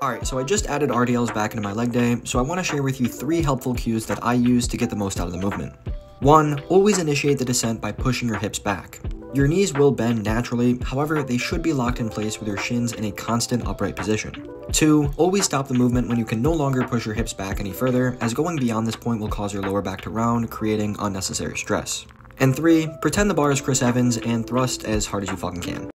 Alright, so I just added RDLs back into my leg day, so I want to share with you three helpful cues that I use to get the most out of the movement. 1. Always initiate the descent by pushing your hips back. Your knees will bend naturally, however, they should be locked in place with your shins in a constant upright position. 2. Always stop the movement when you can no longer push your hips back any further, as going beyond this point will cause your lower back to round, creating unnecessary stress. And 3. Pretend the bar is Chris Evans and thrust as hard as you fucking can.